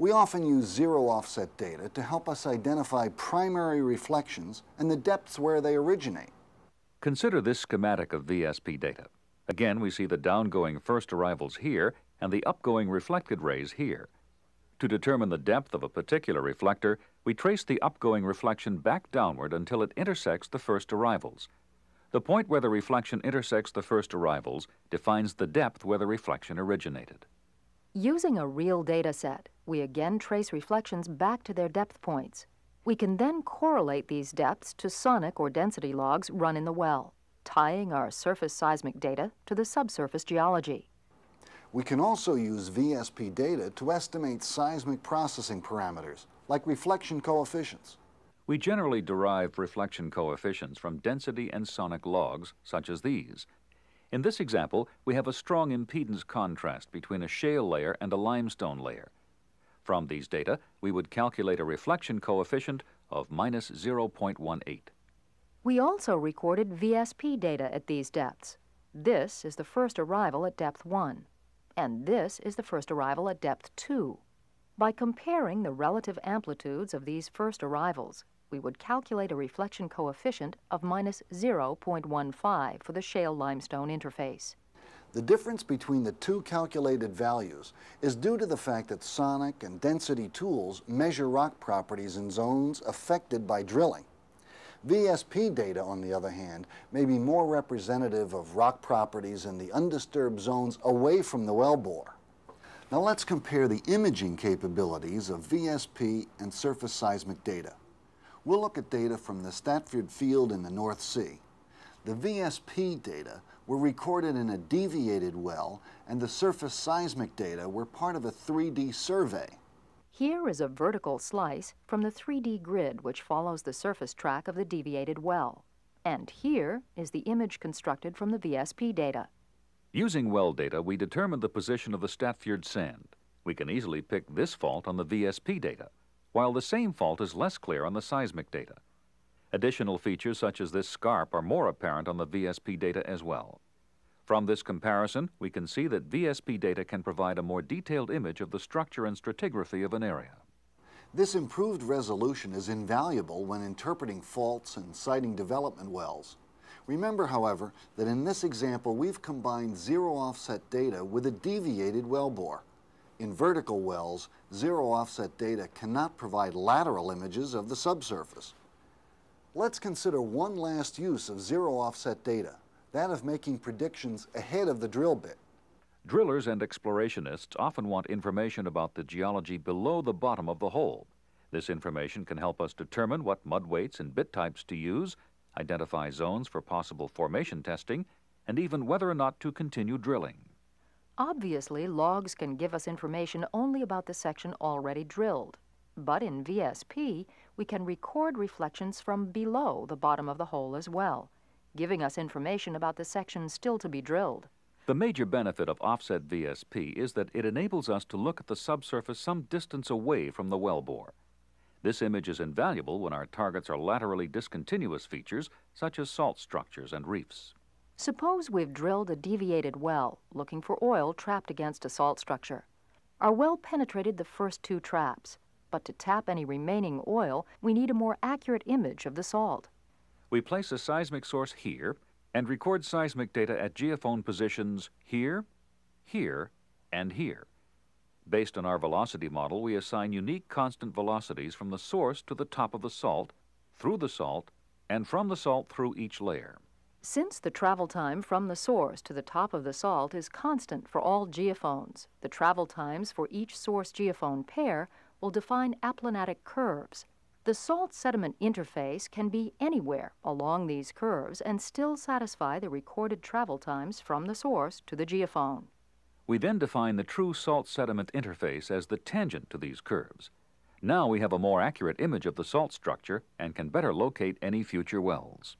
We often use zero offset data to help us identify primary reflections and the depths where they originate. Consider this schematic of VSP data. Again, we see the downgoing first arrivals here and the upgoing reflected rays here. To determine the depth of a particular reflector, we trace the upgoing reflection back downward until it intersects the first arrivals. The point where the reflection intersects the first arrivals defines the depth where the reflection originated. Using a real data set, we again trace reflections back to their depth points. We can then correlate these depths to sonic or density logs run in the well, tying our surface seismic data to the subsurface geology. We can also use VSP data to estimate seismic processing parameters, like reflection coefficients. We generally derive reflection coefficients from density and sonic logs, such as these. In this example, we have a strong impedance contrast between a shale layer and a limestone layer. From these data, we would calculate a reflection coefficient of minus 0.18. We also recorded VSP data at these depths. This is the first arrival at depth 1, and this is the first arrival at depth 2. By comparing the relative amplitudes of these first arrivals, we would calculate a reflection coefficient of minus 0.15 for the shale limestone interface. The difference between the two calculated values is due to the fact that sonic and density tools measure rock properties in zones affected by drilling. VSP data, on the other hand, may be more representative of rock properties in the undisturbed zones away from the wellbore. Now let's compare the imaging capabilities of VSP and surface seismic data. We'll look at data from the Statfjord field in the North Sea. The VSP data were recorded in a deviated well, and the surface seismic data were part of a 3D survey. Here is a vertical slice from the 3D grid which follows the surface track of the deviated well. And here is the image constructed from the VSP data. Using well data, we determined the position of the Statfjord sand. We can easily pick this fault on the VSP data while the same fault is less clear on the seismic data. Additional features such as this scarp are more apparent on the VSP data as well. From this comparison, we can see that VSP data can provide a more detailed image of the structure and stratigraphy of an area. This improved resolution is invaluable when interpreting faults and siting development wells. Remember, however, that in this example we've combined zero offset data with a deviated wellbore. In vertical wells, zero offset data cannot provide lateral images of the subsurface. Let's consider one last use of zero offset data, that of making predictions ahead of the drill bit. Drillers and explorationists often want information about the geology below the bottom of the hole. This information can help us determine what mud weights and bit types to use, identify zones for possible formation testing, and even whether or not to continue drilling. Obviously, logs can give us information only about the section already drilled. But in VSP, we can record reflections from below the bottom of the hole as well, giving us information about the section still to be drilled. The major benefit of offset VSP is that it enables us to look at the subsurface some distance away from the wellbore. This image is invaluable when our targets are laterally discontinuous features such as salt structures and reefs. Suppose we've drilled a deviated well, looking for oil trapped against a salt structure. Our well penetrated the first two traps, but to tap any remaining oil, we need a more accurate image of the salt. We place a seismic source here and record seismic data at geophone positions here, here, and here. Based on our velocity model, we assign unique constant velocities from the source to the top of the salt, through the salt, and from the salt through each layer. Since the travel time from the source to the top of the salt is constant for all geophones, the travel times for each source geophone pair will define aplanatic curves. The salt-sediment interface can be anywhere along these curves and still satisfy the recorded travel times from the source to the geophone. We then define the true salt-sediment interface as the tangent to these curves. Now we have a more accurate image of the salt structure and can better locate any future wells.